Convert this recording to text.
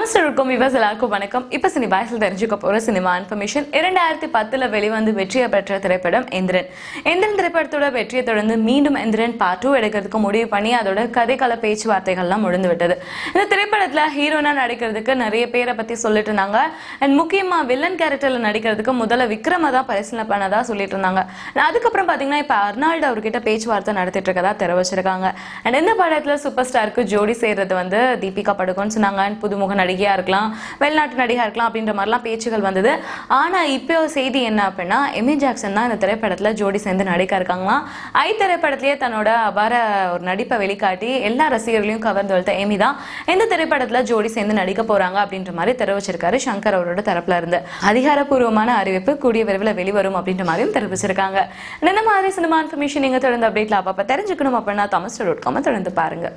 தமிழ் இருக்கும் விவஸ் எல்லாருக்கும் வணக்கம். இப்போ சினி பாய்ஸில் தெரிஞ்சுக்க போற சினிமா இன்ஃபர்மேஷன் இரண்டாயிரத்தி பத்துல வெளிவந்து வெற்றியை பெற்ற திரைப்படம் எந்திரன் எந்திரன் திரைப்படத்தோட வெற்றியை தொடர்ந்து மீண்டும் எந்திரன் பார்ட் டூ எடுக்கிறதுக்கு முடிவு பண்ணி அதோட கதைக்கால பேச்சுவார்த்தைகள்லாம் முடிந்து விட்டது இந்த திரைப்படத்துல ஹீரோனா நடிக்கிறதுக்கு நிறைய பேரை பத்தி சொல்லிட்டு இருந்தாங்க. அண்ட் முக்கியமா வில்லன் கேரக்டர்ல நடிக்கிறதுக்கு முதல்ல விக்ரம தான் பரிசீலனை பண்ணதா சொல்லிட்டு இருந்தாங்க. அதுக்கப்புறம் பாத்தீங்கன்னா இப்போ அர்னால்டு அவர்கிட்ட பேச்சுவார்த்தை நடத்திட்டு இருக்கதா தெரிவிச்சிருக்காங்க அண்ட் இந்த படத்துல சூப்பர் ஸ்டாருக்கு ஜோடி சேர்றது வந்து தீபிகா படுகோன்னு சொன்னாங்க. அண்ட் புதுமுக நடிகையா இருக்கலாம் வெளிநாட்டு நடிகா இருக்கலாம் அப்படின்ற மாதிரிலாம் பேச்சுகள் வந்தது. ஆனா இப்போ செய்தி என்ன அப்படின்னா எமி ஜாக்சன் தான் இந்த திரைப்படத்துல ஜோடி சேர்ந்து நடிக்க இருக்காங்களாம் ஐ திரைப்படத்திலேயே தன்னோட அபார ஒரு நடிப்பை வெளிக்காட்டி எல்லா ரசிகர்களையும் கவர்ந்து வளர்த்த எமி தான் இந்த திரைப்படத்துல ஜோடி சேர்ந்து நடிக்க போறாங்க அப்படின்ற மாதிரி தெரிவிச்சிருக்காரு சங்கர் அவரோட தரப்புல இருந்து. அதிகாரப்பூர்வமான அறிவிப்பு கூடிய விரைவில் வெளிவரும் அப்படின்ற மாதிரியும் தெரிவிச்சிருக்காங்க. இந்த மாதிரி சினிமா இன்ஃபர்மேஷன் நீங்க தொடர்ந்து அப்டேட்ல அப்பப்ப தெரிஞ்சுக்கணும் அப்படின்னா தமிழ் டாட் காம தொடர்ந்து பாருங்க.